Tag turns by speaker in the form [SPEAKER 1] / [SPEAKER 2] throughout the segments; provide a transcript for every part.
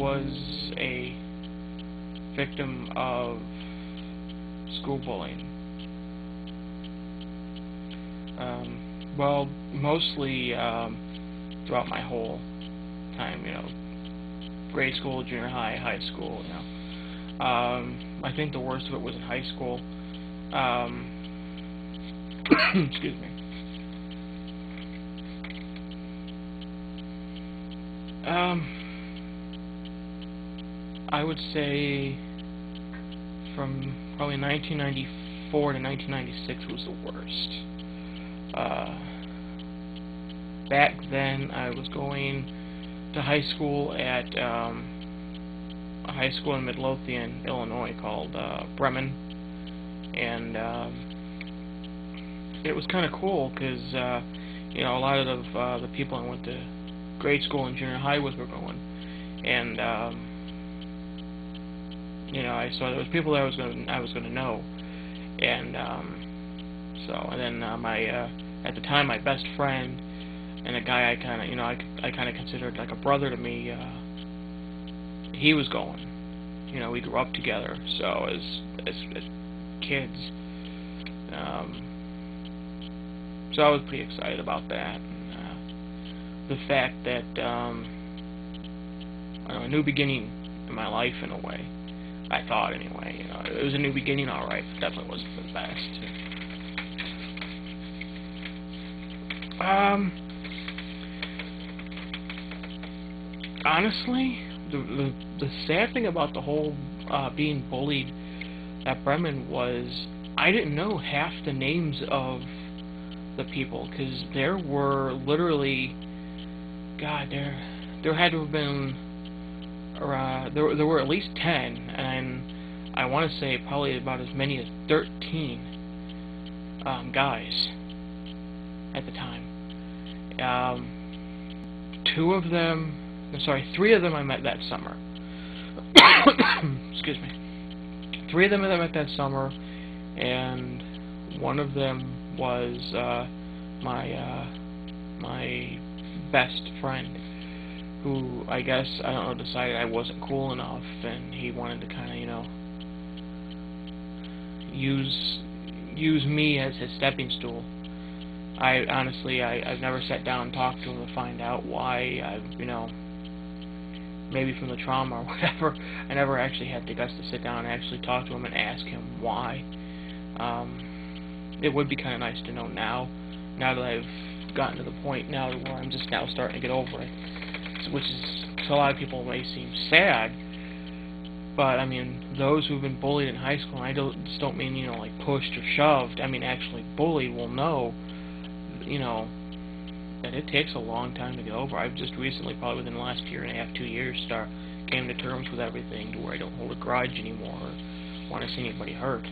[SPEAKER 1] was a victim of school bullying. Um, well, mostly um, throughout my whole time, you know, grade school, junior high, high school, you know. Um, I think the worst of it was in high school. Um, excuse me. Um, I would say from probably 1994 to 1996 was the worst. Uh, back then, I was going to high school at um, a high school in Midlothian, Illinois called uh, Bremen, and um, it was kind of cool because uh, you know a lot of uh, the people I went to grade school and junior high with were going, and um, you know I saw there was people that I was going I was going to know, and um, so and then uh, my uh, at the time my best friend and a guy I kind of, you know, I, I kind of considered like a brother to me, uh, he was going. You know, we grew up together, so as as, as kids, um, so I was pretty excited about that. And, uh, the fact that um, a new beginning in my life in a way. I thought anyway. You know, it was a new beginning, all right. But definitely wasn't the best. Um, honestly, the, the the sad thing about the whole uh, being bullied at Bremen was I didn't know half the names of the people because there were literally, God, there there had to have been uh, there there were at least ten, and I want to say probably about as many as thirteen um, guys at the time. Um, two of them I'm sorry, three of them I met that summer. Excuse me. Three of them I met that summer, and one of them was uh, my uh, my best friend, who I guess I don't know decided I wasn't cool enough, and he wanted to kind of you know use use me as his stepping stool. I honestly I I've never sat down and talked to him to find out why I you know maybe from the trauma or whatever, I never actually had the guts to sit down and actually talk to him and ask him why. Um, it would be kind of nice to know now, now that I've gotten to the point now where I'm just now starting to get over it, which is, to a lot of people may seem sad, but I mean, those who've been bullied in high school, I don't, just don't mean, you know, like pushed or shoved, I mean actually bullied, will know, you know, that it takes a long time to get over. I've just recently, probably within the last year and a half, two years, start came to terms with everything to where I don't hold a grudge anymore or want to see anybody hurt.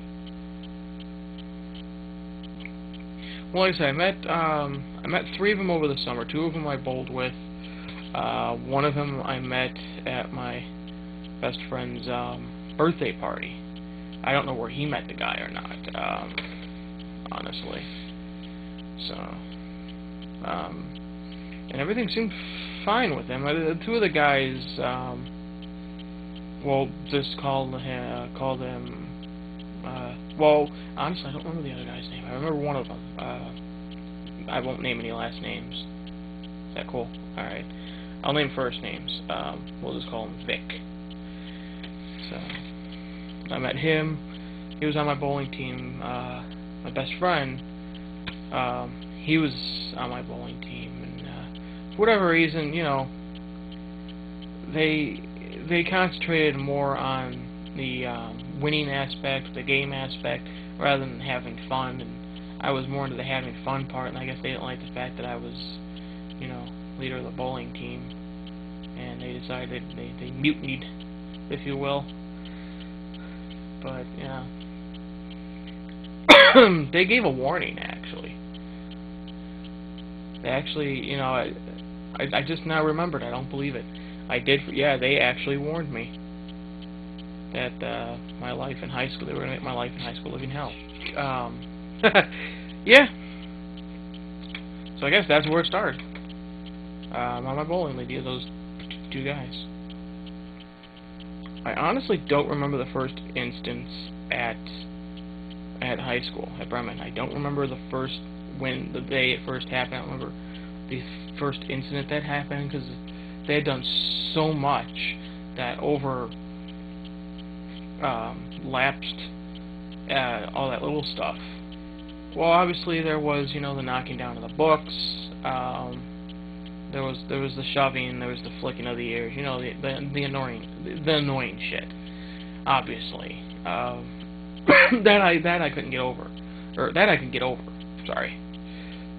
[SPEAKER 1] Well, like I said, I met um, I met three of them over the summer. Two of them I bowled with. Uh, one of them I met at my best friend's um, birthday party. I don't know where he met the guy or not, um, honestly. So um, and everything seemed fine with him. Uh, two of the guys, um, well, just called him, uh, called him. Uh, well, honestly, I don't remember the other guy's name. I remember one of them. Uh, I won't name any last names. Is that cool? All right. I'll name first names. Um, we'll just call him Vic. So I met him. He was on my bowling team. Uh, my best friend. Um, he was on my bowling team, and uh, for whatever reason, you know, they they concentrated more on the um, winning aspect, the game aspect, rather than having fun. And I was more into the having fun part, and I guess they didn't like the fact that I was, you know, leader of the bowling team, and they decided they they mutinied, if you will. But yeah, they gave a warning actually. They actually, you know, I, I, I just now remembered. I don't believe it. I did. Yeah, they actually warned me that uh, my life in high school, they were going to make my life in high school living hell. Um, yeah. So I guess that's where it started. Um, on my bowling league, those two guys. I honestly don't remember the first instance at at high school at Bremen. I don't remember the first when the day it first happened. I remember the first incident that happened because they had done so much that over um, lapsed uh, all that little stuff. Well, obviously there was you know the knocking down of the books. Um, there was there was the shoving, there was the flicking of the ears, you know the the, the annoying the, the annoying shit. Obviously, um, that I that I couldn't get over, or that I could get over. Sorry,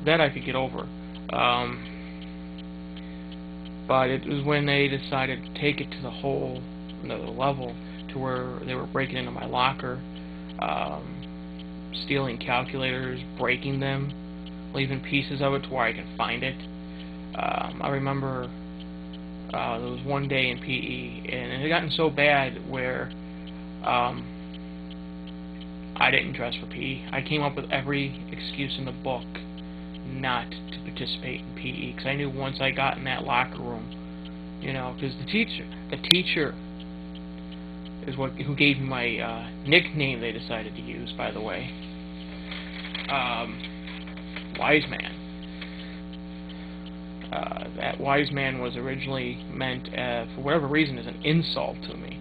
[SPEAKER 1] that I could get over. Um, but it was when they decided to take it to the whole another level to where they were breaking into my locker, um, stealing calculators, breaking them, leaving pieces of it to where I can find it. Um, I remember uh, there was one day in PE, and it had gotten so bad where um, I didn't dress for PE. I came up with every excuse in the book not to participate in PE because I knew once I got in that locker room, you know, because the teacher, the teacher is what who gave me my uh, nickname they decided to use, by the way. Um, wise man. Uh, that wise man was originally meant, uh, for whatever reason, as an insult to me,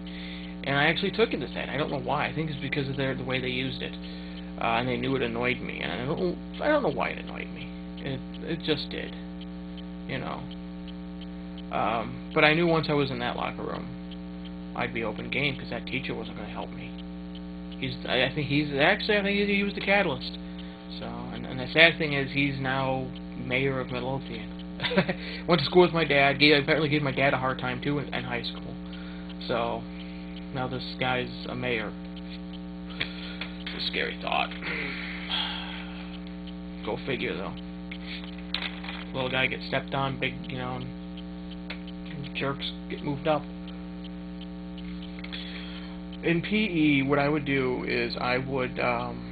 [SPEAKER 1] and I actually took it as that. I don't know why. I think it's because of their the way they used it, uh, and they knew it annoyed me, and I don't I don't know why it annoyed me. It it just did, you know. Um, but I knew once I was in that locker room, I'd be open game because that teacher wasn't going to help me. He's I think he's actually I think he, he was the catalyst. So and, and the sad thing is he's now mayor of Midlothian. Went to school with my dad. Gave, apparently gave my dad a hard time too in, in high school. So now this guy's a mayor. It's a scary thought. Go figure though little guy gets stepped on, big, you know, jerks get moved up. In PE, what I would do is I would, um,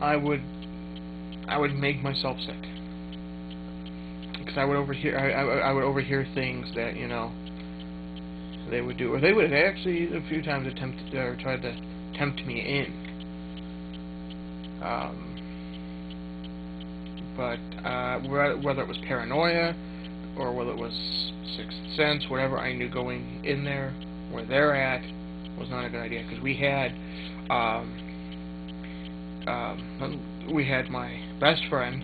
[SPEAKER 1] I would, I would make myself sick because I would overhear, I, I, I would overhear things that you know they would do, or they would actually a few times attempted or tried to tempt me in. Um, but uh, whether it was paranoia or whether it was sixth sense, whatever I knew going in there, where they're at, was not a good idea because we had um, um, we had my best friend,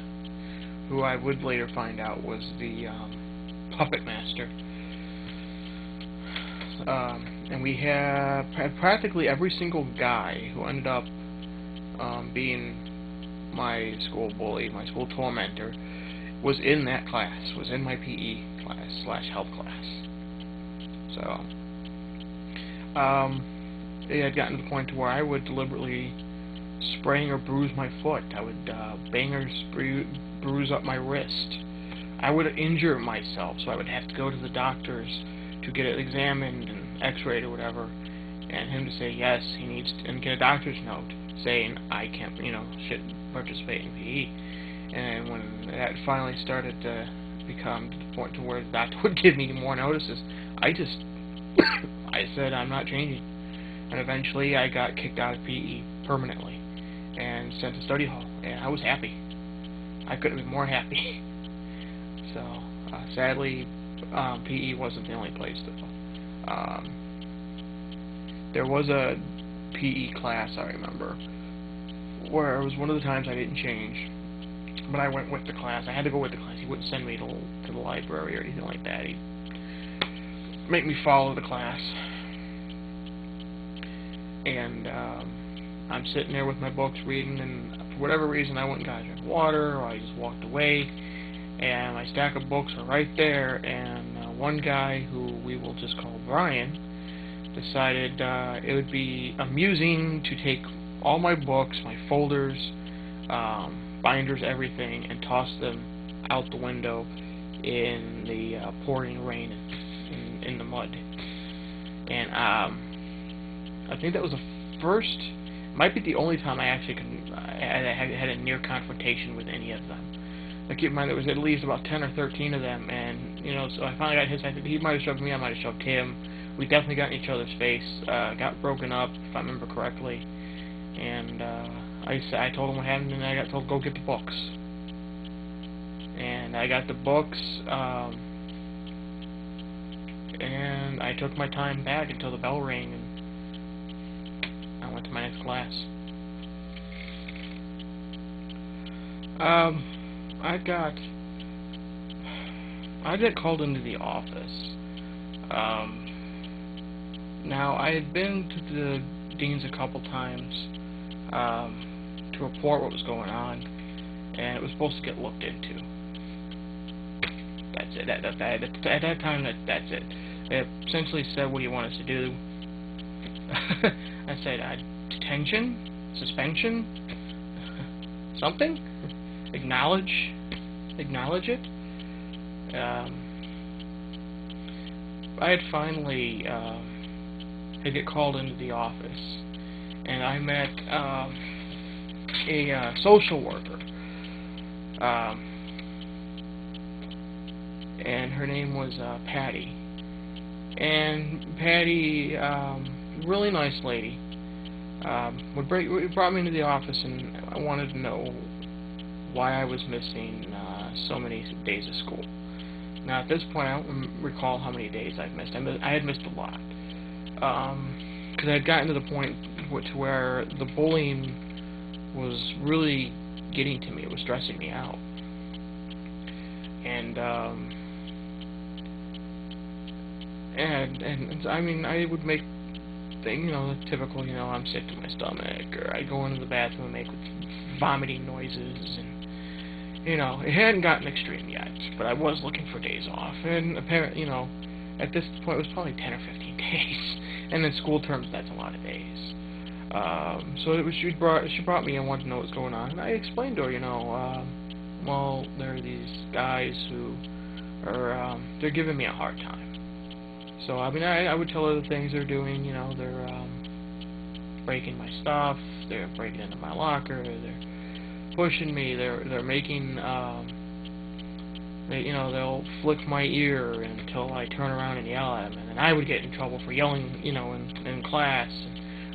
[SPEAKER 1] who I would later find out was the um, puppet master. Um, and we had practically every single guy who ended up um, being my school bully, my school tormentor, was in that class, was in my PE class slash health class. So, um, it had gotten to the point to where I would deliberately sprain or bruise my foot. I would uh, bang or bruise up my wrist. I would injure myself, so I would have to go to the doctors to get it examined and x-rayed or whatever, and him to say yes, he needs to, and get a doctor's note saying I can't, you know, should participate in PE. And when that finally started to become to the point to where the doctor would give me more notices, I just, I said I'm not changing. And eventually I got kicked out of PE permanently sent to study hall. And I was happy. I couldn't be more happy. so, uh, sadly, um, PE wasn't the only place though. Um, there was a PE class, I remember, where it was one of the times I didn't change, but I went with the class. I had to go with the class. He wouldn't send me to, to the library or anything like that. He'd make me follow the class. And um, I'm sitting there with my books reading, and for whatever reason, I went and got a drink of water, or I just walked away, and my stack of books are right there, and uh, one guy, who we will just call Brian, decided uh, it would be amusing to take all my books, my folders, um, binders, everything, and toss them out the window in the uh, pouring rain in, in the mud. And um, I think that was the first, might be the only time I actually I had a near confrontation with any of them. I keep in mind there was at least about 10 or 13 of them, and, you know, so I finally got his, I think he might have shoved me, I might have shoved him. We definitely got in each other's face, uh, got broken up, if I remember correctly, and, uh, I, I told him what happened, and I got told, go get the books. And I got the books, um, and I took my time back until the bell rang, and I went to my next class. Um, I got I got called into the office. Um, now I had been to the deans a couple times um, to report what was going on, and it was supposed to get looked into. That's it. That, that, that, at that time, that, that's it. They essentially said, "What do you want us to do?" I said, uh, "Detention, suspension, something." acknowledge acknowledge it. Um, I had finally uh, had get called into the office, and I met um, a uh, social worker, um, and her name was uh, Patty. And Patty, um, really nice lady, um, would bring, brought me into the office, and I wanted to know why I was missing uh, so many days of school. Now, at this point, I don't recall how many days I've missed. I, missed, I had missed a lot. Because um, I had gotten to the point to where the bullying was really getting to me. It was stressing me out. And, um, and, and, I mean, I would make thing, you know, the typical, you know, I'm sick to my stomach, or I go into the bathroom and make vomiting noises, and you know, it hadn't gotten extreme yet, but I was looking for days off, and apparently, you know, at this point it was probably 10 or 15 days, and in school terms that's a lot of days. Um, so it was she brought she brought me and wanted to know what's going on, and I explained to her, you know, uh, well, there are these guys who are um, they're giving me a hard time. So I mean, I, I would tell her the things they're doing, you know, they're um, breaking my stuff, they're breaking into my locker, they're pushing me. They're they're making um, they you know they'll flick my ear until I turn around and yell at them, and then I would get in trouble for yelling you know in in class,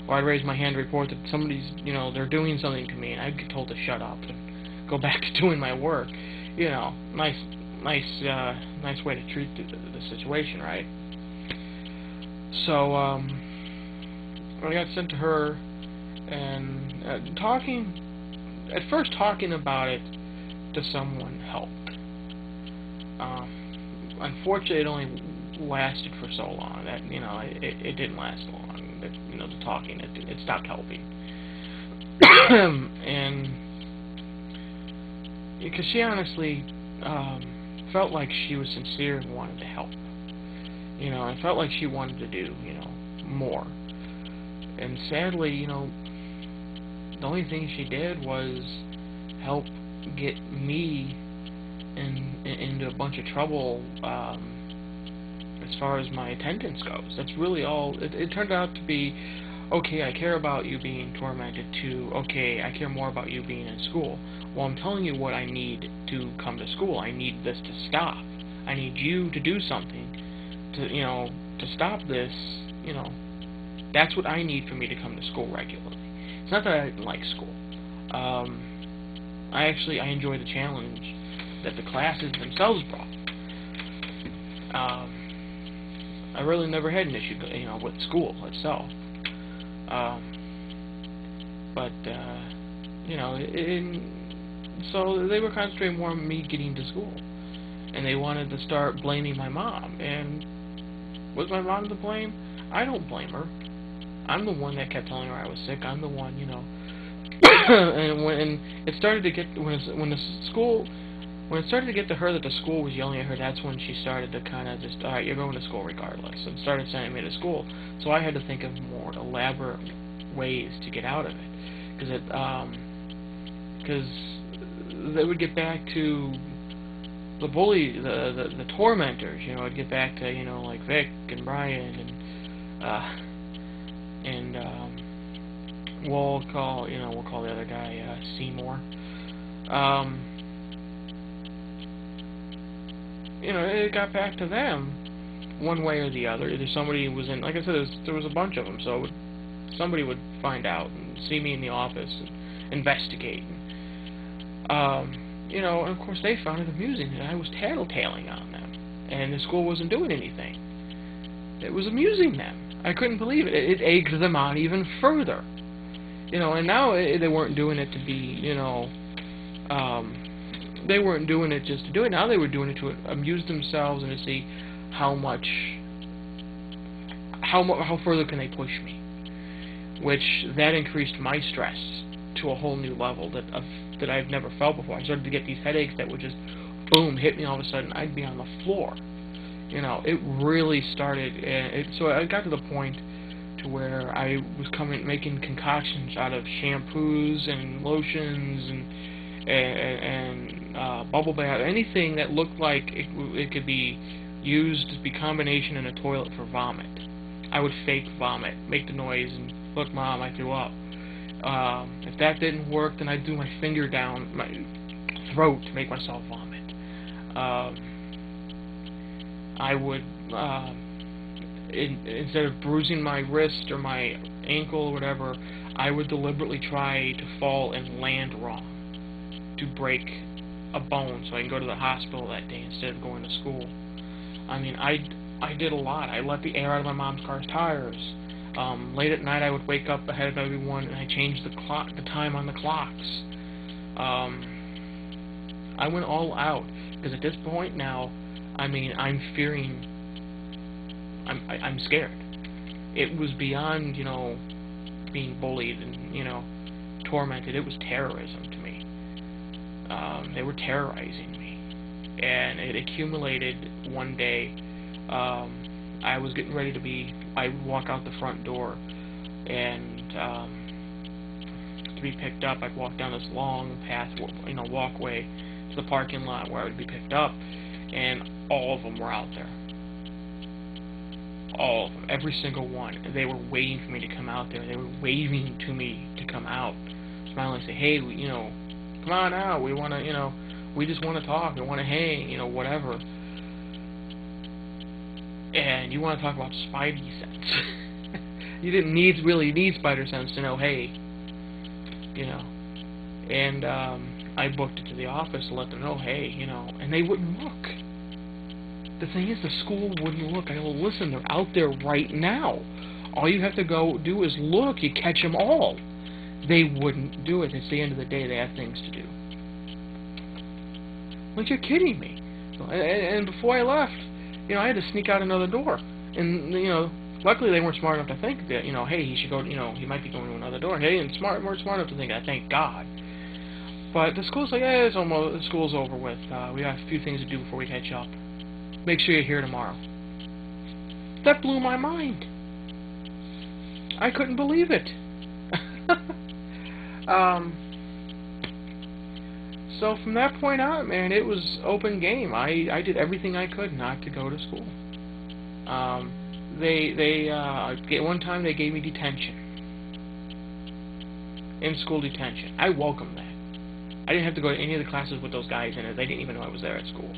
[SPEAKER 1] or I'd raise my hand to report that somebody's you know they're doing something to me, and I'd get told to shut up and go back to doing my work. You know, nice nice uh, nice way to treat the, the, the situation, right? So um, I got sent to her, and uh, talking at first talking about it to someone helped. Um, unfortunately, it only lasted for so long that you know it, it didn't last long. That you know the talking it, it stopped helping, and because she honestly um, felt like she was sincere and wanted to help. You know, I felt like she wanted to do you know more. And sadly, you know, the only thing she did was help get me in, in into a bunch of trouble um, as far as my attendance goes. That's really all. It, it turned out to be okay. I care about you being tormented. To okay, I care more about you being in school. Well, I'm telling you what I need to come to school. I need this to stop. I need you to do something to you know to stop this. You know, that's what I need for me to come to school regularly. It's not that I didn't like school. Um, I actually I enjoy the challenge that the classes themselves brought. Um, I really never had an issue, you know, with school itself. Um, but uh, you know, in, so they were concentrating more on me getting to school, and they wanted to start blaming my mom. And was my mom to blame? I don't blame her. I'm the one that kept telling her I was sick. I'm the one, you know. and when it started to get when it, when the school when it started to get to her that the school was yelling at her, that's when she started to kind of just, all right, you're going to school regardless, and started sending me to school. So I had to think of more elaborate ways to get out of it, because it, um, because they would get back to the bully, the, the the tormentors, you know, I'd get back to you know like Vic and Brian and uh, and um, we'll call you know we'll call the other guy uh, Seymour. Um, you know, it got back to them one way or the other. Either somebody was in, like I said, there was, there was a bunch of them, so somebody would find out and see me in the office and investigate. And, um, you know, and of course they found it amusing that I was tattletaling on them, and the school wasn't doing anything. It was amusing them. I couldn't believe it. It, it egged them on even further. You know, and now it, they weren't doing it to be, you know, um, they weren't doing it just to do it. Now they were doing it to amuse themselves and to see how much, how how further can they push me. Which that increased my stress to a whole new level that of, that I've never felt before. I started to get these headaches that would just boom hit me all of a sudden. I'd be on the floor. You know, it really started. And it, so I got to the point to where I was coming making concoctions out of shampoos and lotions and and, and uh, bubble bath, anything that looked like it, it could be used to be combination in a toilet for vomit. I would fake vomit, make the noise, and look, mom, I threw up. Um, if that didn't work, then I'd do my finger down my throat to make myself vomit. Um, I would, uh, in, instead of bruising my wrist or my ankle or whatever, I would deliberately try to fall and land wrong to break a bone so I can go to the hospital that day instead of going to school. I mean, I, I did a lot. I let the air out of my mom's car's tires. Um, late at night, I would wake up ahead of everyone, and I changed the clock, the time on the clocks. Um, I went all out because at this point now, I mean, I'm fearing. I'm I, am i am scared. It was beyond, you know, being bullied and you know, tormented. It was terrorism to me um, they were terrorizing me. And it accumulated one day. Um, I was getting ready to be, I walk out the front door and um, to be picked up, I'd walk down this long path, you know, walkway to the parking lot where I would be picked up, and all of them were out there. All of them, every single one. They were waiting for me to come out there. They were waving to me to come out, smiling and say, hey, you know, come on out. We want to, you know, we just want to talk. We want to hang, you know, whatever. And you want to talk about spidey sense. you didn't need really need spider sense to know, hey, you know. And um, I booked it to the office to let them know, hey, you know, and they wouldn't look. The thing is, the school wouldn't look. I go, listen, they're out there right now. All you have to go do is look. You catch them all they wouldn't do it. It's the end of the day. They have things to do. Like you're kidding me. And, and before I left, you know, I had to sneak out another door. And you know, luckily they weren't smart enough to think that you know, hey, he should go. You know, he might be going to another door. Hey, and smart, weren't smart enough to think that. Thank God. But the school's like, yeah, it's almost the school's over with. Uh, we got a few things to do before we catch up. Make sure you're here tomorrow. That blew my mind. I couldn't believe it. Um, so from that point on, man, it was open game. I I did everything I could not to go to school. Um, they they uh, one time they gave me detention, in school detention. I welcomed that. I didn't have to go to any of the classes with those guys in it. They didn't even know I was there at school.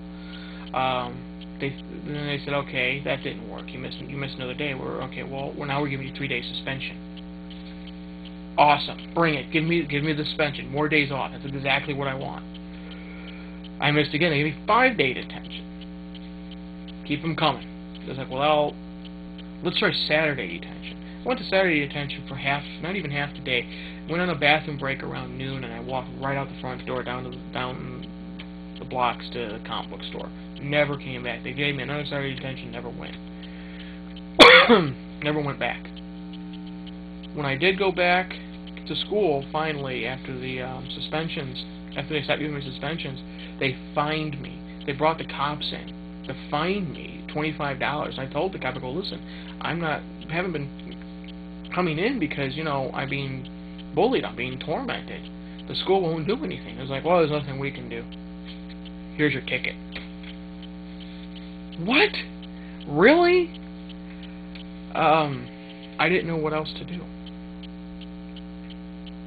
[SPEAKER 1] Um, they then they said, okay, that didn't work. You missed you missed another day. We're okay. Well, well now we're giving you three days suspension. Awesome. Bring it. Give me give me the suspension. More days off. That's exactly what I want. I missed again. They gave me five day detention. Keep them coming. I was like, well, let's try Saturday detention. I went to Saturday detention for half, not even half the day. Went on a bathroom break around noon, and I walked right out the front door down to the, down the blocks to the comic book store. Never came back. They gave me another Saturday detention. Never went. never went back. When I did go back, to school finally after the um, suspensions, after they stopped giving me suspensions, they fined me. They brought the cops in to fine me twenty-five dollars. I told the cop, I go, listen, I'm not, haven't been coming in because you know I'm being bullied, I'm being tormented. The school won't do anything. It was like, well, there's nothing we can do. Here's your ticket. What? Really? Um, I didn't know what else to do.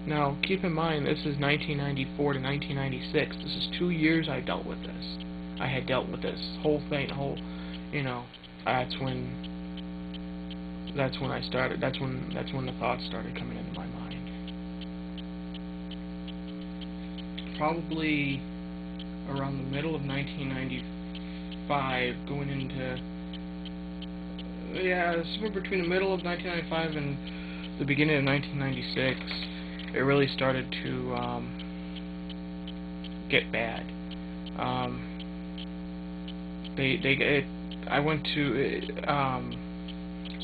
[SPEAKER 1] Now, keep in mind, this is 1994 to 1996. This is two years I dealt with this. I had dealt with this whole thing, whole, you know, that's when that's when I started. That's when that's when the thoughts started coming into my mind. Probably around the middle of 1995, going into yeah, somewhere between the middle of 1995 and the beginning of 1996, it really started to um, get bad. Um, they they it, I went to um,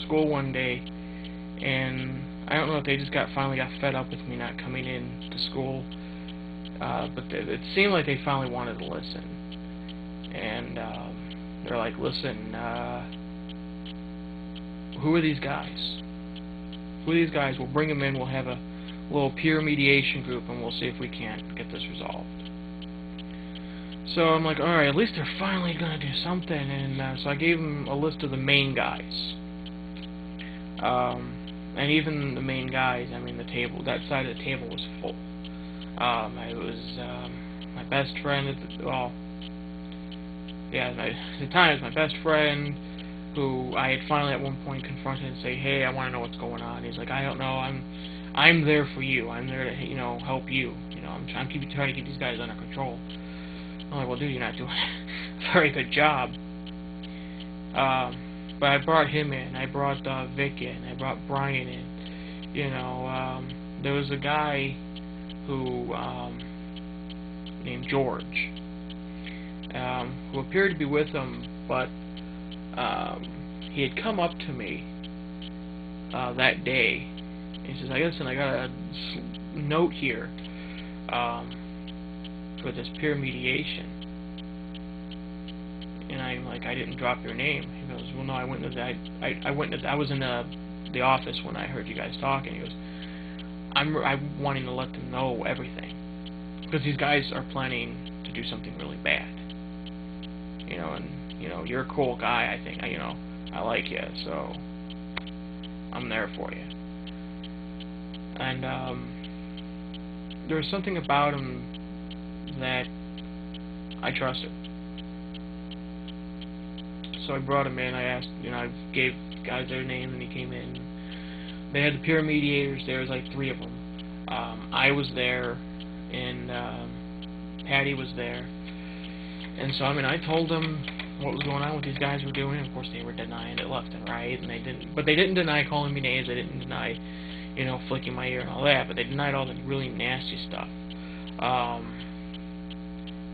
[SPEAKER 1] school one day, and I don't know if they just got finally got fed up with me not coming in to school, uh, but they, it seemed like they finally wanted to listen, and um, they're like, listen, uh, who are these guys? Who are these guys? We'll bring them in. We'll have a little peer mediation group, and we'll see if we can't get this resolved. So I'm like, alright, at least they're finally going to do something. And uh, so I gave them a list of the main guys. Um, and even the main guys, I mean, the table, that side of the table was full. Um, I was, um, my best friend, at the, well, yeah, my, at the time it was my best friend, who I had finally at one point confronted and say, hey, I want to know what's going on. He's like, I don't know, I'm, I'm there for you. I'm there to, you know, help you. You know, I'm, I'm keep, trying to keep these guys under control. I'm like, well, dude, you're not doing a very good job. Um, but I brought him in. I brought uh, Vic in. I brought Brian in. You know, um, there was a guy who um, named George, um, who appeared to be with them, but um, he had come up to me uh, that day. He says, "I listen, I got a note here um, for this peer mediation." And I'm like, "I didn't drop your name." He goes, "Well, no, I went to that. I I went to. I was in the the office when I heard you guys talking." He goes, "I'm I'm wanting to let them know everything because these guys are planning to do something really bad." You know, and you know, you're a cool guy, I think, you know, I like you, so I'm there for you. And, um, there was something about him that I trusted. So I brought him in, I asked, you know, I gave guys their name, and he came in. They had the peer mediators, there was like three of them. Um, I was there, and, um, Patty was there. And so, I mean, I told them what was going on, what these guys were doing. Of course, they were denying it left and right, and they didn't. But they didn't deny calling me names. They didn't deny, you know, flicking my ear and all that. But they denied all the really nasty stuff. Um,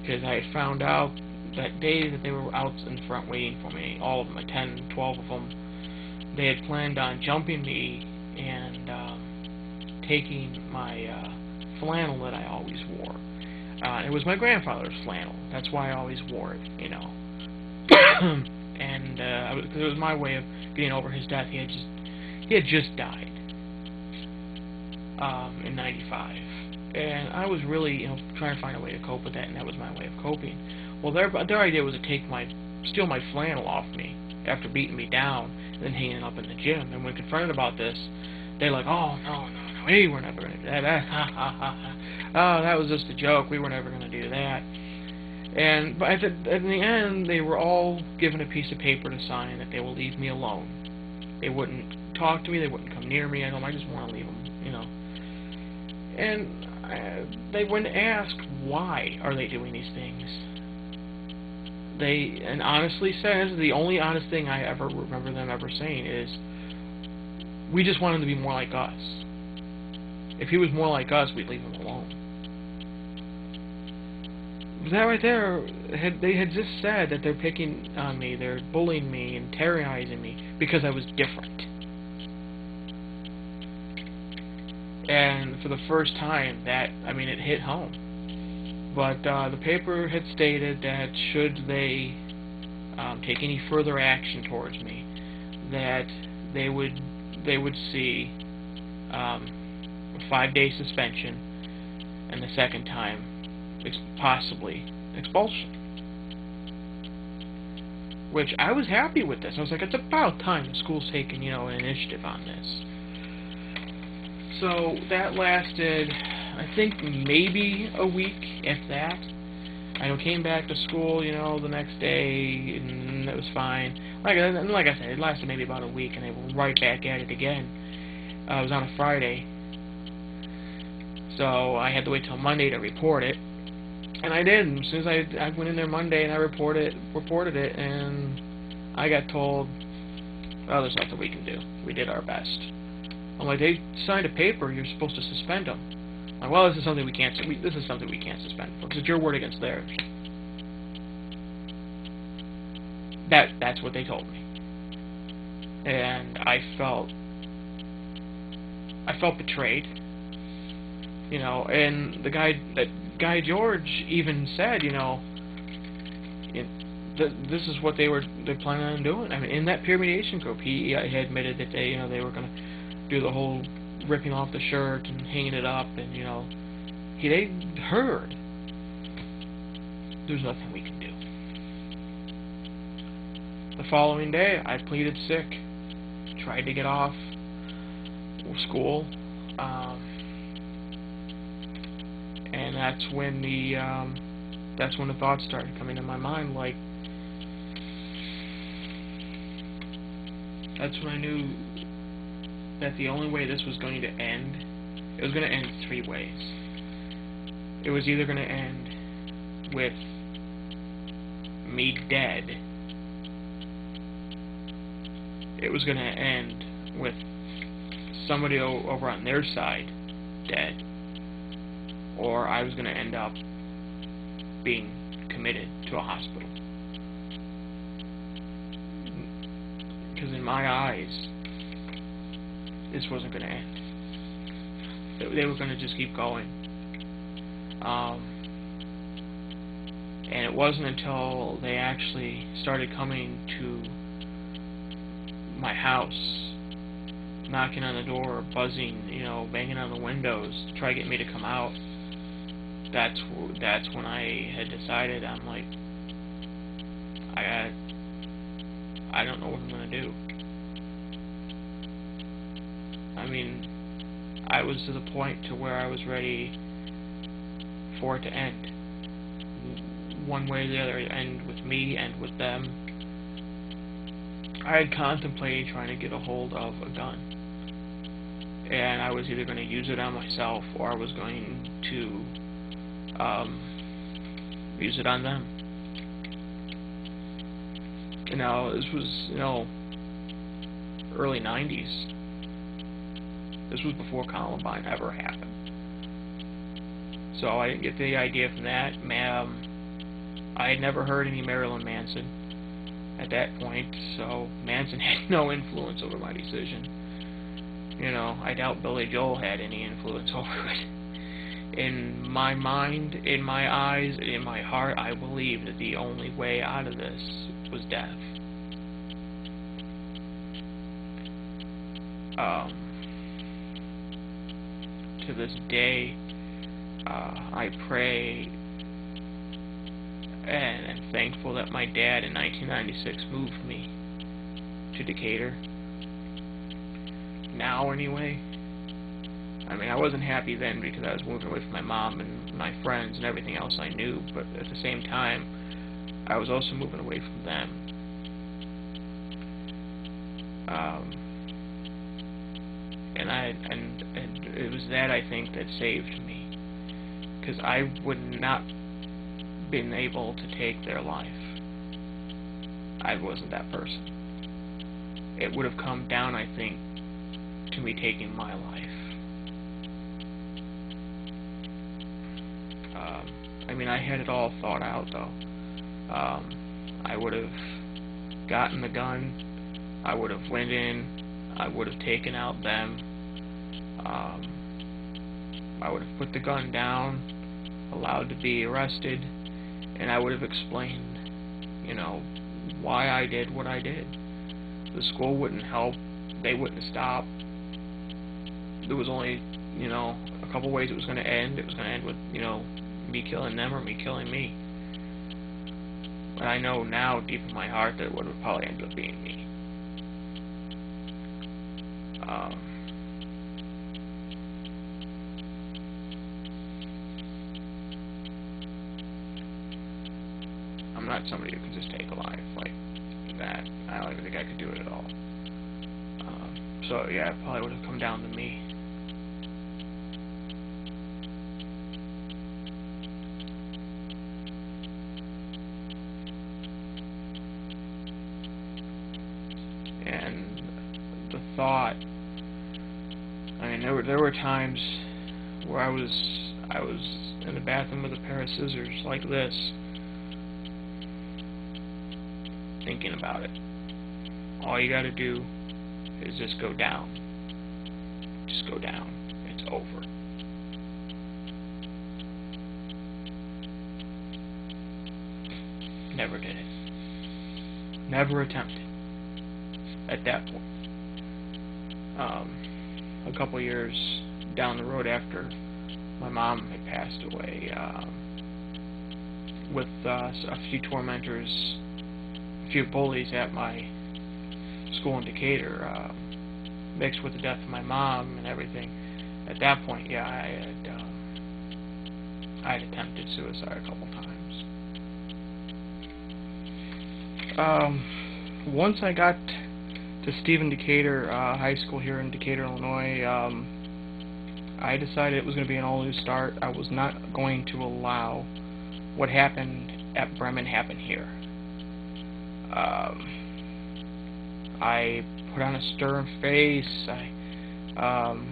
[SPEAKER 1] because I found out that day that they were out in front waiting for me, all of them, like 10, 12 of them, they had planned on jumping me and um, taking my uh, flannel that I always wore. Uh, it was my grandfather's flannel. That's why I always wore it, you know. and uh, it was my way of getting over his death. He had just he had just died um, in '95, and I was really you know trying to find a way to cope with that, and that was my way of coping. Well, their their idea was to take my steal my flannel off me after beating me down and then hanging up in the gym. And when confronted about this, they're like, "Oh no, no, no, we were never going to do that. that ha, ha, ha, ha. Oh, that was just a joke. We were never going to do that." And but at the, at the end, they were all given a piece of paper to sign that they will leave me alone. They wouldn't talk to me. They wouldn't come near me. I them I just want to leave them, you know. And I, they wouldn't ask why are they doing these things. They and honestly says the only honest thing I ever remember them ever saying is, "We just want him to be more like us. If he was more like us, we'd leave him alone." that right there, had, they had just said that they're picking on me, they're bullying me and terrorizing me because I was different. And for the first time, that, I mean, it hit home. But uh, the paper had stated that should they um, take any further action towards me, that they would they would see um, a five-day suspension, and the second time ex possibly expulsion. Which I was happy with this. I was like, it's about time the school's taking, you know, an initiative on this. So that lasted, I think, maybe a week, if that. I came back to school, you know, the next day, and it was fine. Like, like I said, it lasted maybe about a week, and they were right back at it again. Uh, it was on a Friday, so I had to wait till Monday to report it, and I did. As soon as I, I went in there Monday and I reported reported it, and I got told, "Well, there's nothing we can do. We did our best." I'm like, "They signed a paper. You're supposed to suspend them." Like, well, this is something we can't. We, this is something we can't suspend because it's your word against theirs. That that's what they told me, and I felt I felt betrayed. You know, and the guy that guy George even said, you know, th this is what they were they planning on doing. I mean, in that peer mediation group, he, he admitted that they, you know, they were going to do the whole ripping off the shirt and hanging it up, and you know, he they heard. There's nothing we can do. The following day, I pleaded sick, tried to get off school. Um, and that's when the um, that's when the thoughts started coming to my mind. Like that's when I knew that the only way this was going to end, it was going to end three ways. It was either going to end with me dead. It was going to end with somebody over on their side dead or I was going to end up being committed to a hospital. Because in my eyes, this wasn't going to end. They were going to just keep going. Um, and it wasn't until they actually started coming to my house knocking on the door, buzzing, you know, banging on the windows to try to get me to come out that's that's when I had decided I'm like I I don't know what I'm gonna do. I mean, I was to the point to where I was ready for it to end. One way or the other, end with me and with them. I had contemplated trying to get a hold of a gun. And I was either going to use it on myself or I was going to um, use it on them. You know, this was, you know, early 90s. This was before Columbine ever happened. So I didn't get the idea from that. Um, I had never heard any Marilyn Manson at that point, so Manson had no influence over my decision. You know, I doubt Billy Joel had any influence over it in my mind, in my eyes, in my heart, I believe that the only way out of this was death. Um, to this day, uh, I pray and am thankful that my dad in 1996 moved me to Decatur. Now, anyway, I mean, I wasn't happy then because I was moving away from my mom and my friends and everything else I knew, but at the same time, I was also moving away from them. Um, and I and, was that I think that saved me, because I would not been able to take their life. I wasn't that person. It would have come down, I think, to me taking my life. I mean, I had it all thought out, though. Um, I would have gotten the gun. I would have went in. I would have taken out them. Um, I would have put the gun down, allowed to be arrested, and I would have explained, you know, why I did what I did. The school wouldn't help. They wouldn't stop. There was only, you know, a couple ways it was going to end. It was going to end with, you know, me killing them or me killing me. But I know now, deep in my heart, that it would probably end up being me. Um, I'm not somebody who can just take a life like that. I don't even think I could do it at all. Um, so yeah, it probably would have come down to me. And the thought, I mean, there were there were times where I was I was in the bathroom with a pair of scissors like this, thinking about it. All you gotta do is just go down. Just go down. It's over. Never did it. Never attempted. At that point. Um, a couple years down the road after my mom had passed away, um, with uh, a few tormentors, few bullies at my school in Decatur, uh, mixed with the death of my mom and everything. At that point, yeah, I had um, I had attempted suicide a couple times. Um, once I got to Stephen Decatur uh, High School here in Decatur, Illinois, um, I decided it was going to be an all-new start. I was not going to allow what happened at Bremen happen here. Um, I put on a stern face. I, um,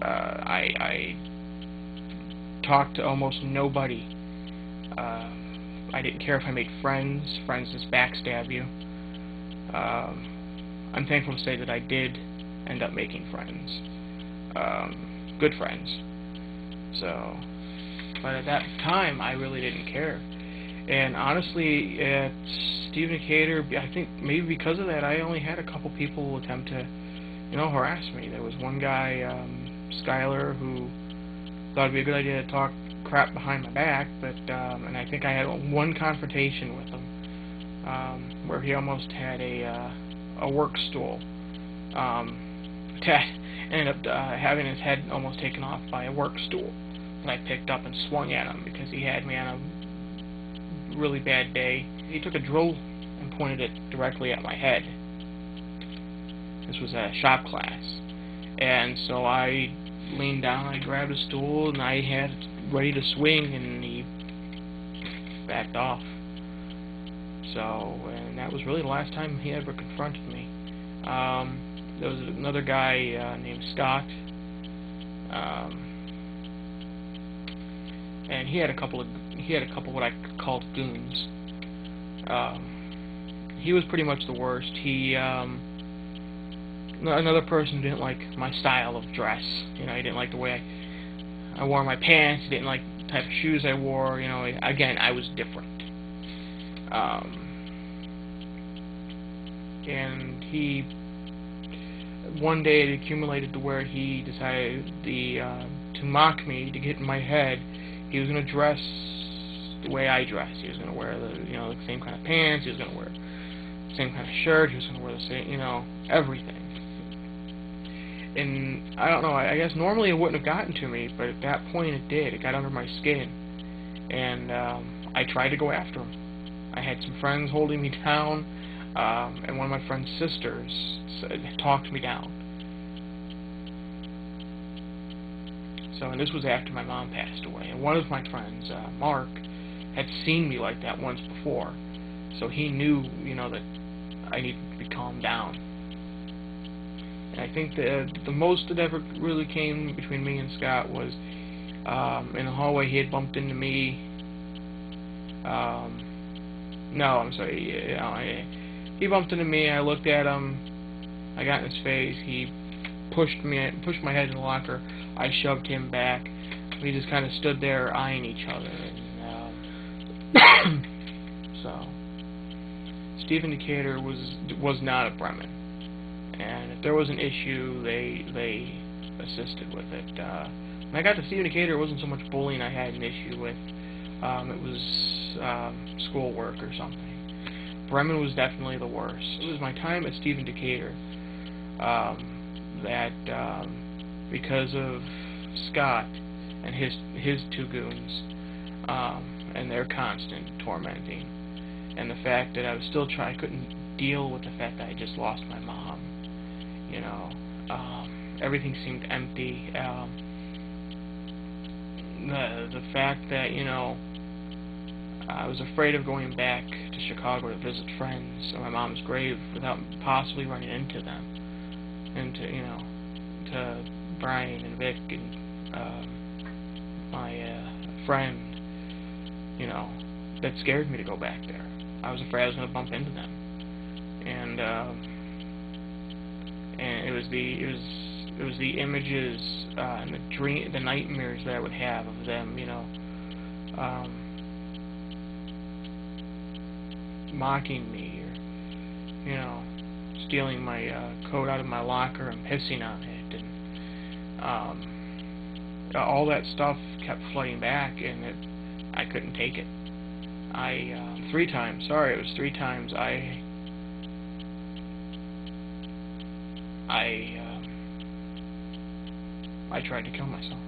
[SPEAKER 1] uh, I, I talked to almost nobody. Uh, I didn't care if I made friends. Friends just backstab you. Um, I'm thankful to say that I did end up making friends um, good friends. So, but at that time, I really didn't care. And honestly, at Stephen Decatur, I think maybe because of that, I only had a couple people attempt to, you know, harass me. There was one guy, um, Skyler, who thought it'd be a good idea to talk crap behind my back, but um, and I think I had one confrontation with him um, where he almost had a uh, a work stool. Um, ended up uh, having his head almost taken off by a work stool that I picked up and swung at him because he had me on a really bad day. He took a drill and pointed it directly at my head. This was a shop class. And so I leaned down, I grabbed a stool, and I had ready to swing, and he backed off. So, and that was really the last time he ever confronted me. Um, there was another guy uh, named Scott, um, and he had a couple of he had a couple what I called goons. Um, he was pretty much the worst. He um, another person who didn't like my style of dress. You know, he didn't like the way I I wore my pants. He didn't like the type of shoes I wore. You know, again, I was different. Um, and he one day it accumulated to where he decided the uh, to mock me to get in my head. He was going to dress the way I dress. He was going to wear the you know the same kind of pants. He was going to wear the same kind of shirt. He was going to wear the same you know everything. And I don't know. I, I guess normally it wouldn't have gotten to me, but at that point it did. It got under my skin, and um, I tried to go after him. I had some friends holding me down um, and one of my friend's sisters said, talked me down. So, and this was after my mom passed away. And one of my friends, uh, Mark, had seen me like that once before. So he knew, you know, that I needed to be calmed down. And I think the the most that ever really came between me and Scott was um, in the hallway. He had bumped into me. Um, no, I'm sorry. You know, I, he bumped into me. I looked at him. I got in his face. He pushed me, pushed my head in the locker. I shoved him back. We just kind of stood there eyeing each other. And, um, so, Stephen Decatur was was not a Bremen, and if there was an issue, they they assisted with it. Uh, when I got to Stephen Decatur, it wasn't so much bullying I had an issue with. Um, it was um, schoolwork or something. Bremen was definitely the worst. It was my time at Stephen Decatur um, that um, because of Scott and his his two goons um, and their constant tormenting, and the fact that I was still trying, couldn't deal with the fact that I just lost my mom. You know, um, everything seemed empty. Um, the the fact that you know I was afraid of going back to Chicago to visit friends on my mom's grave without possibly running into them, and to you know to Brian and Vic and um, my uh, friend. You know that scared me to go back there. I was afraid I was going to bump into them, and uh, and it was the it was it was the images uh, and the dream the nightmares that I would have of them. You know. Um, mocking me or, you know, stealing my uh, coat out of my locker and pissing on it. And um, all that stuff kept flooding back, and it, I couldn't take it. I, uh, three times, sorry, it was three times, I, I, um, I tried to kill myself.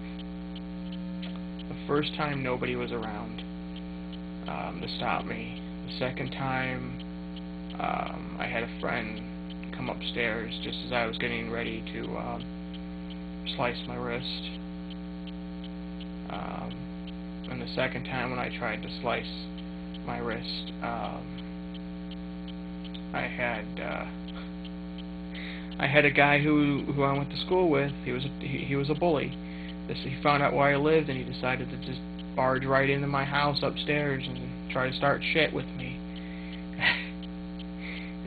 [SPEAKER 1] The first time nobody was around um, to stop me the second time, um, I had a friend come upstairs just as I was getting ready to um, slice my wrist. Um, and the second time when I tried to slice my wrist, um, I had uh, I had a guy who who I went to school with. He was a, he, he was a bully. This, he found out where I lived and he decided to just barge right into my house upstairs and try to start shit with me.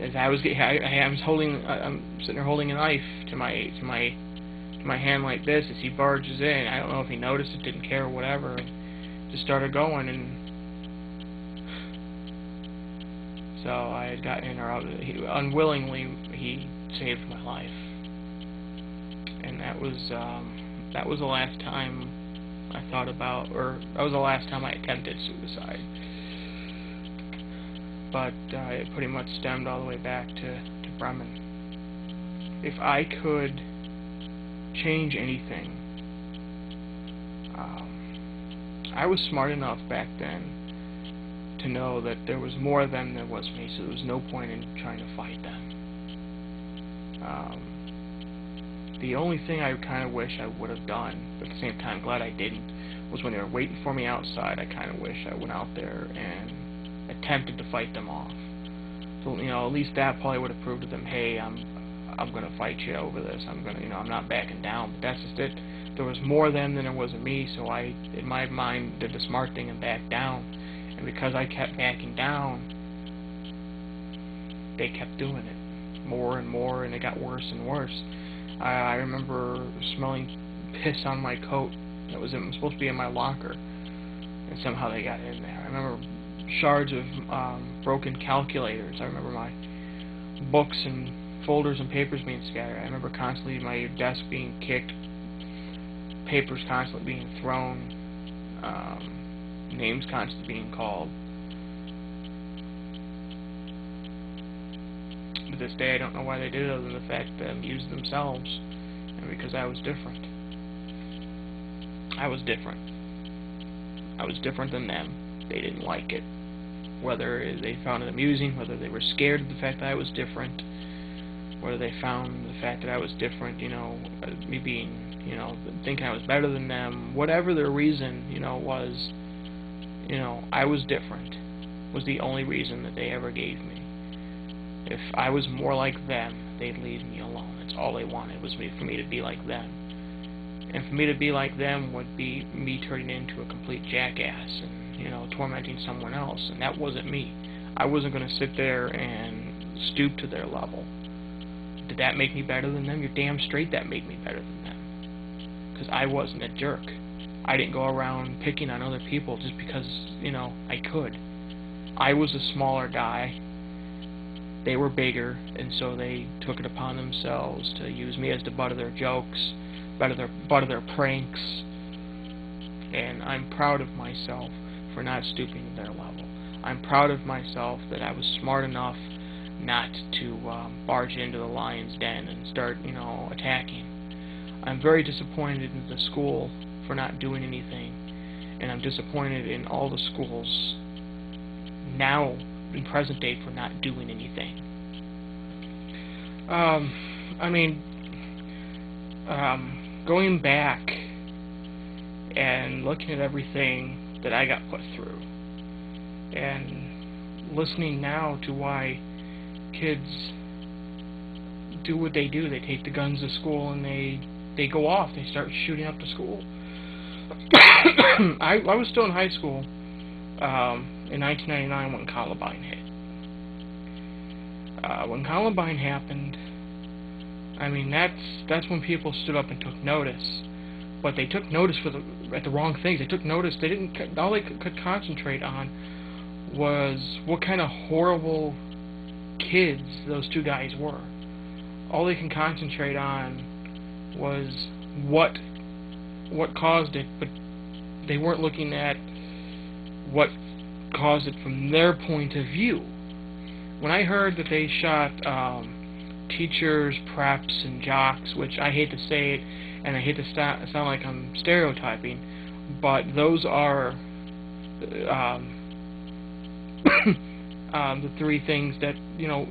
[SPEAKER 1] As I was, I, I was holding, I'm sitting there holding a knife to my to my to my hand like this as he barges in. I don't know if he noticed it, didn't care, whatever, and just started going. And so I had gotten in or out. He, unwillingly, he saved my life, and that was um, that was the last time I thought about, or that was the last time I attempted suicide but uh, it pretty much stemmed all the way back to, to Bremen. If I could change anything, um, I was smart enough back then to know that there was more of them than was me, so there was no point in trying to fight them. Um, the only thing I kind of wish I would have done, but at the same time glad I didn't, was when they were waiting for me outside, I kind of wish I went out there and attempted to fight them off. So you know, at least that probably would have proved to them, hey, I'm I'm gonna fight you over this. I'm gonna, you know, I'm not backing down. But that's just it. There was more of them than there was of me, so I, in my mind, did the smart thing and backed down. And because I kept backing down, they kept doing it more and more, and it got worse and worse. I, I remember smelling piss on my coat that was, in, was supposed to be in my locker, and somehow they got in there. I remember shards of um, broken calculators. I remember my books and folders and papers being scattered. I remember constantly my desk being kicked, papers constantly being thrown, um, names constantly being called. To this day, I don't know why they did it other than the fact that they used themselves, and because I was different. I was different. I was different than them. They didn't like it whether they found it amusing, whether they were scared of the fact that I was different, whether they found the fact that I was different, you know, uh, me being, you know, thinking I was better than them, whatever their reason, you know, was, you know, I was different, was the only reason that they ever gave me. If I was more like them, they'd leave me alone. That's all they wanted was me for me to be like them. And for me to be like them would be me turning into a complete jackass and you know, tormenting someone else, and that wasn't me. I wasn't going to sit there and stoop to their level. Did that make me better than them? You're damn straight that made me better than them. Because I wasn't a jerk. I didn't go around picking on other people just because, you know, I could. I was a smaller guy. They were bigger, and so they took it upon themselves to use me as the butt of their jokes, butt of their, butt of their pranks. And I'm proud of myself for not stooping to their level. I'm proud of myself that I was smart enough not to um, barge into the lion's den and start, you know, attacking. I'm very disappointed in the school for not doing anything. and I'm disappointed in all the schools now in present day for not doing anything. Um, I mean, um, going back and looking at everything that I got put through, and listening now to why kids do what they do. They take the guns to school and they they go off. They start shooting up the school. I I was still in high school um, in 1999 when Columbine hit. Uh, when Columbine happened, I mean that's that's when people stood up and took notice. But they took notice for the at the wrong things. They took notice. They didn't. All they could, could concentrate on was what kind of horrible kids those two guys were. All they can concentrate on was what what caused it, but they weren't looking at what caused it from their point of view. When I heard that they shot um, teachers, preps, and jocks, which I hate to say it, and I hate to sound like I'm stereotyping, but those are um, um, the three things that you know.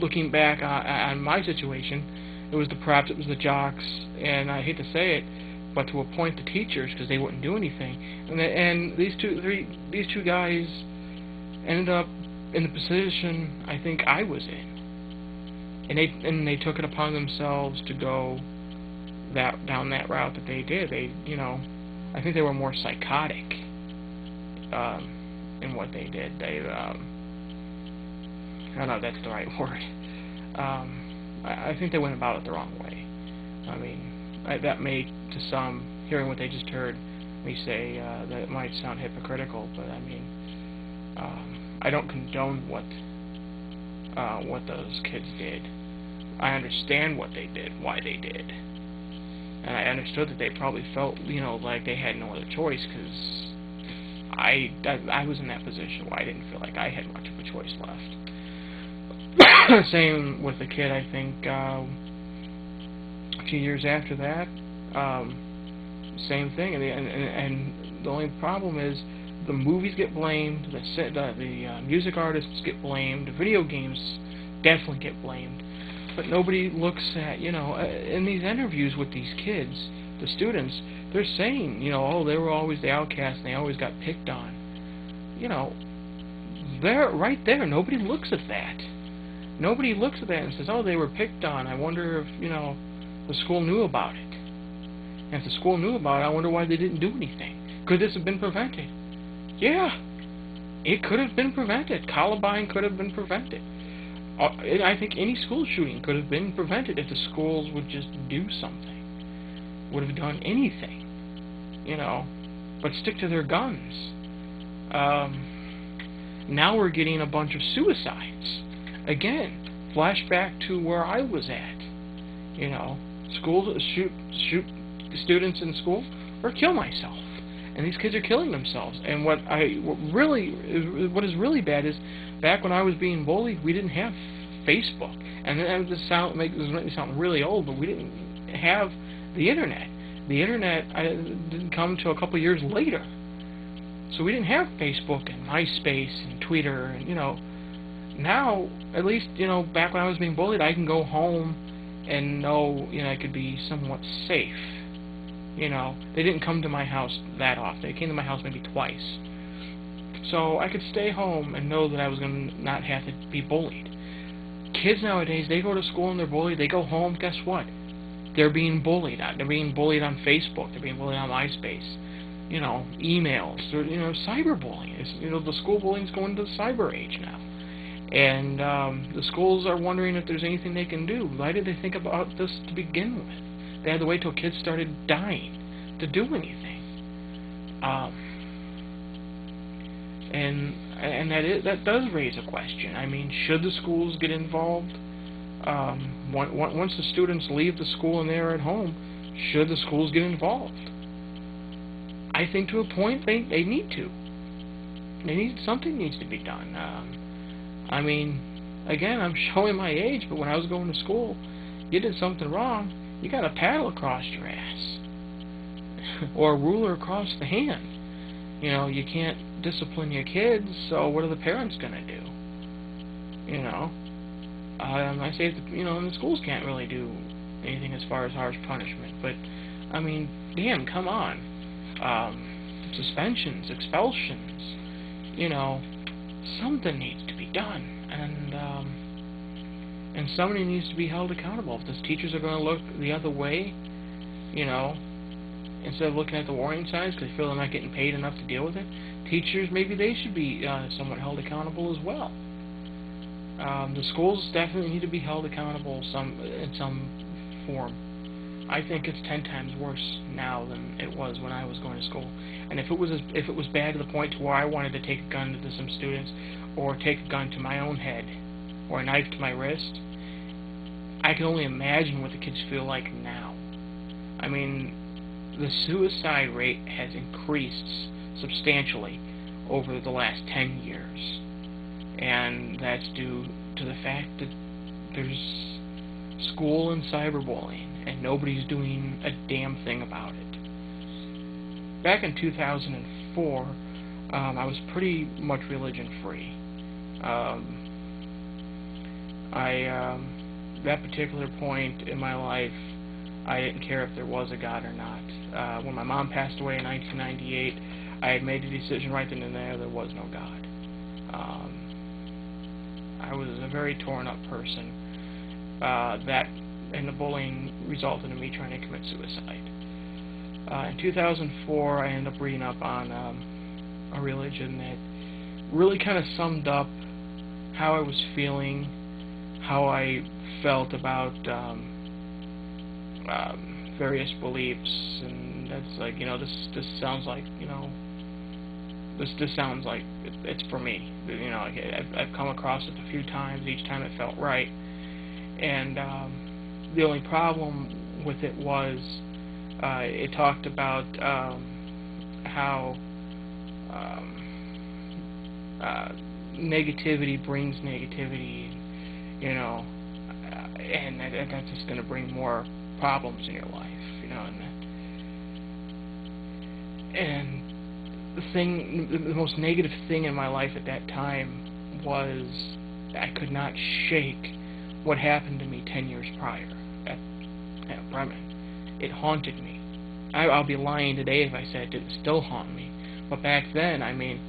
[SPEAKER 1] Looking back on, on my situation, it was the preps, it was the jocks, and I hate to say it, but to appoint the teachers because they wouldn't do anything. And, the, and these two, three, these two guys ended up in the position I think I was in, and they and they took it upon themselves to go that down that route that they did. They, you know, I think they were more psychotic um, in what they did. They, um, I don't know if that's the right word. Um, I, I think they went about it the wrong way. I mean, I, that may, to some, hearing what they just heard, me say uh, that it might sound hypocritical, but I mean, um, I don't condone what uh, what those kids did. I understand what they did, why they did. And I understood that they probably felt, you know, like they had no other choice because I, I, I was in that position where I didn't feel like I had much of a choice left. Same with the kid, I think, um, a few years after that, um, same thing, and the, and, and the only problem is the movies get blamed, the the, the uh, music artists get blamed, video games definitely get blamed but nobody looks at, you know, uh, in these interviews with these kids, the students, they're saying, you know, oh, they were always the outcast and they always got picked on. You know, they're right there, nobody looks at that. Nobody looks at that and says, oh, they were picked on. I wonder if, you know, the school knew about it. And if the school knew about it, I wonder why they didn't do anything. Could this have been prevented? Yeah, it could have been prevented. Columbine could have been prevented. Uh, I think any school shooting could have been prevented if the schools would just do something, would have done anything, you know, but stick to their guns. Um, now we're getting a bunch of suicides. Again, flashback to where I was at. You know, schools shoot shoot students in school or kill myself. And these kids are killing themselves. And what I what really what is really bad is back when I was being bullied, we didn't have Facebook, and that just sound make this make me sound really old, but we didn't have the internet. The internet I, uh, didn't come until a couple years later, so we didn't have Facebook and MySpace and Twitter, and you know. Now, at least you know, back when I was being bullied, I can go home and know you know I could be somewhat safe. You know, they didn't come to my house that often. They came to my house maybe twice. So I could stay home and know that I was going to not have to be bullied. Kids nowadays, they go to school and they're bullied. They go home, guess what? They're being bullied. They're being bullied on Facebook. They're being bullied on MySpace. You know, emails. You know, cyberbullying. It's, you know, the school bullying's going to the cyber age now. And um, the schools are wondering if there's anything they can do. Why did they think about this to begin with? They had to wait till kids started dying to do anything. Um, and and that is, that does raise a question. I mean, should the schools get involved? Um, once the students leave the school and they're at home, should the schools get involved? I think to a point they they need to. They need something needs to be done. Um, I mean, again, I'm showing my age, but when I was going to school, you did something wrong, you got a paddle across your ass or a ruler across the hand You know, you can't discipline your kids, so what are the parents going to do? You know? Um, I say, you know, and the schools can't really do anything as far as harsh punishment, but, I mean, damn, come on. Um, suspensions, expulsions, you know, something needs to be done, and, um, and somebody needs to be held accountable. If those teachers are going to look the other way, you know, instead of looking at the warning signs because they feel they're not getting paid enough to deal with it, teachers, maybe they should be uh, somewhat held accountable as well. Um, the schools definitely need to be held accountable some in some form. I think it's ten times worse now than it was when I was going to school. And if it was if it was bad to the point to where I wanted to take a gun to some students, or take a gun to my own head, or a knife to my wrist, I can only imagine what the kids feel like now. I mean, the suicide rate has increased substantially over the last 10 years. And that's due to the fact that there's school and cyberbullying, and nobody's doing a damn thing about it. Back in 2004, um, I was pretty much religion free. Um, I, um, that particular point in my life, I didn't care if there was a God or not. Uh, when my mom passed away in 1998, I had made a decision right then and there there was no God. Um, I was a very torn up person. Uh, that and the bullying resulted in me trying to commit suicide. Uh, in 2004, I ended up reading up on um, a religion that really kind of summed up how I was feeling, how I felt about um, um, various beliefs, and that's like, you know, this this sounds like, you know, this this sounds like it, it's for me. You know, like I've, I've come across it a few times. Each time it felt right, and um, the only problem with it was uh, it talked about um, how um, uh, negativity brings negativity, you know, uh, and that, that's just going to bring more problems in your life, you know, and and thing, the most negative thing in my life at that time was I could not shake what happened to me ten years prior at, at Bremen. It haunted me. I, I'll be lying today if I said it didn't still haunt me. But back then, I mean,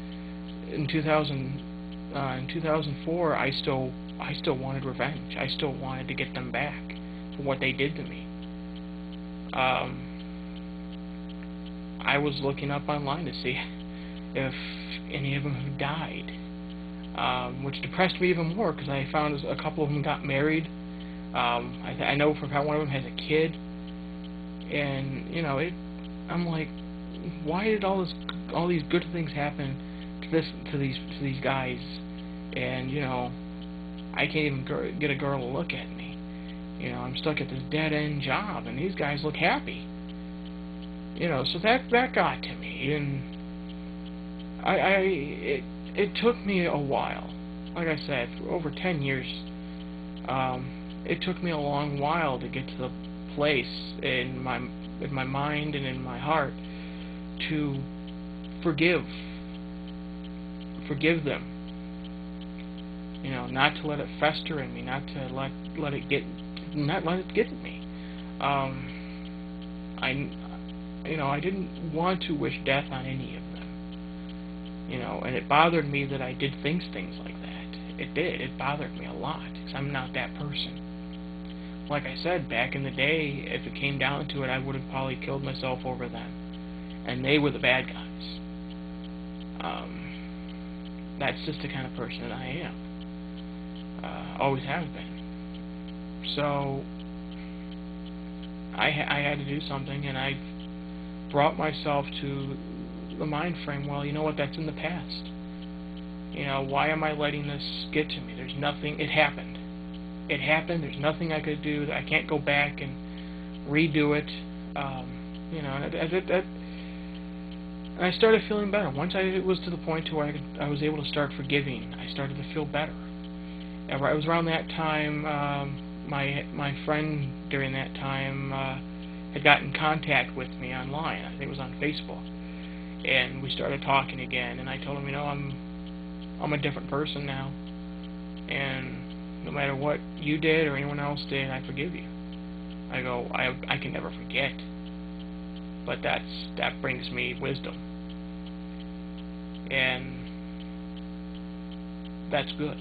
[SPEAKER 1] in 2000, uh, in 2004, I still, I still wanted revenge. I still wanted to get them back for what they did to me um, I was looking up online to see if any of them have died, um, which depressed me even more because I found a couple of them got married. Um, I, I know for a fact one of them has a kid, and you know it. I'm like, why did all this, all these good things happen to this, to these, to these guys, and you know, I can't even get a girl to look at me. You know, I'm stuck at this dead end job, and these guys look happy. You know, so that that got to me, and I, I it it took me a while. Like I said, for over ten years, um, it took me a long while to get to the place in my in my mind and in my heart to forgive forgive them you know not to let it fester in me not to let let it get not let it get me. Um, I, you know, I didn't want to wish death on any of. You know, and it bothered me that I did things things like that. It did. It bothered me a lot because I'm not that person. Like I said, back in the day, if it came down to it, I would have probably killed myself over them, and they were the bad guys. Um, that's just the kind of person that I am. Uh, always have been. So I, ha I had to do something, and I brought myself to the mind frame. Well, you know what? That's in the past. You know, why am I letting this get to me? There's nothing. It happened. It happened. There's nothing I could do. I can't go back and redo it. Um, you know, and, it, and I started feeling better. Once I it was to the point to where I, could, I was able to start forgiving, I started to feel better. And it was around that time. Um, my my friend during that time uh, had gotten in contact with me online. I think it was on Facebook, and we started talking again. And I told him, you know, I'm I'm a different person now, and no matter what you did or anyone else did, I forgive you. I go, I I can never forget, but that's that brings me wisdom, and that's good.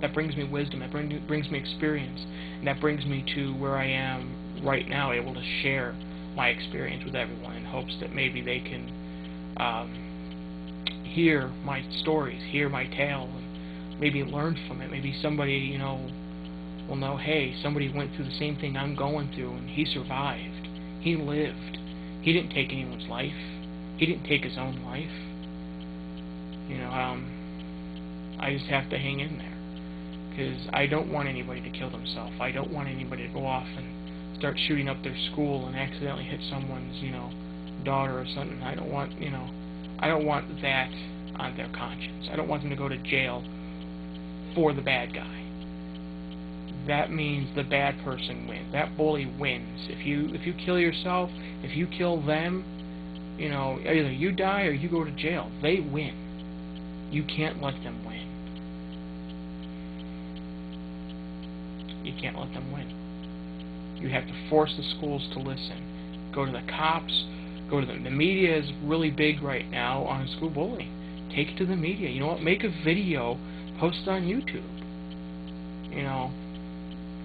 [SPEAKER 1] That brings me wisdom. That bring, brings me experience, and that brings me to where I am right now, able to share my experience with everyone in hopes that maybe they can um, hear my stories, hear my tale, and maybe learn from it. Maybe somebody, you know, will know, hey, somebody went through the same thing I'm going through, and he survived. He lived. He didn't take anyone's life. He didn't take his own life. You know, um, I just have to hang in there. Because I don't want anybody to kill themselves. I don't want anybody to go off and start shooting up their school and accidentally hit someone's, you know, daughter or something. I don't want, you know, I don't want that on their conscience. I don't want them to go to jail for the bad guy. That means the bad person wins. That bully wins. If you if you kill yourself, if you kill them, you know, either you die or you go to jail. They win. You can't let them win. You can't let them win. You have to force the schools to listen. Go to the cops. Go to the, the media is really big right now on school bullying. Take it to the media. You know what? Make a video, post it on YouTube. You know,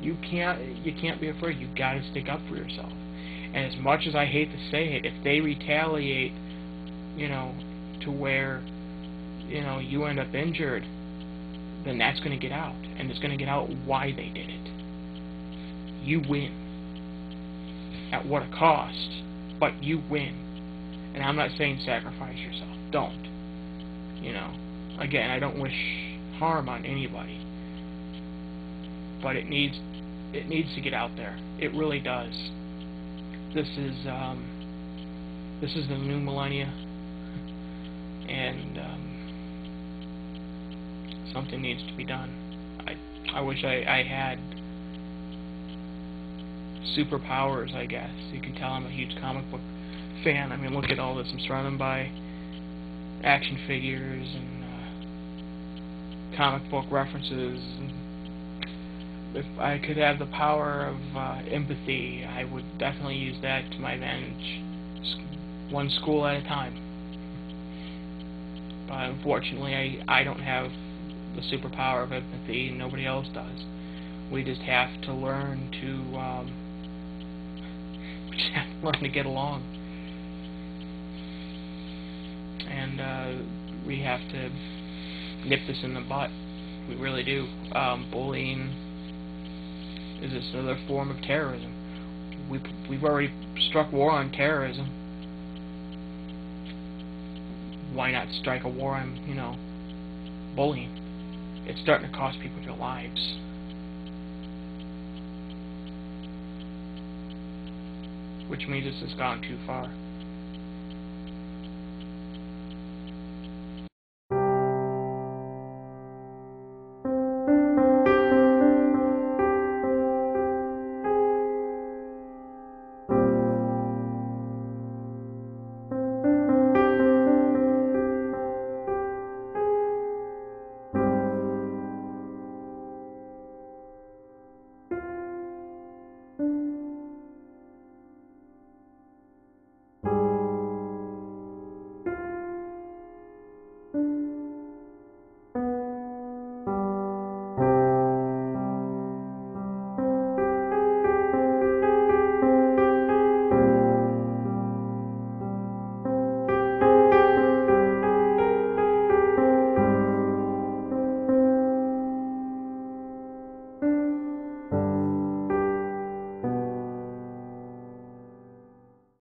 [SPEAKER 1] you can't you can't be afraid. You got to stick up for yourself. And as much as I hate to say it, if they retaliate, you know, to where you know you end up injured, then that's going to get out, and it's going to get out why they did it. You win at what a cost, but you win. And I'm not saying sacrifice yourself. Don't. You know, again, I don't wish harm on anybody. But it needs it needs to get out there. It really does. This is um, this is the new millennia, and um, something needs to be done. I I wish I, I had superpowers, I guess. You can tell I'm a huge comic book fan. I mean, look at all this. I'm surrounded by action figures and uh, comic book references. And if I could have the power of uh, empathy, I would definitely use that to my advantage. One school at a time. But unfortunately, I, I don't have the superpower of empathy, and nobody else does. We just have to learn to um, learn to get along. And uh, we have to nip this in the butt. We really do. Um, bullying is just another form of terrorism. We've, we've already struck war on terrorism. Why not strike a war on, you know, bullying? It's starting to cost people their lives. Which means this has gone too far.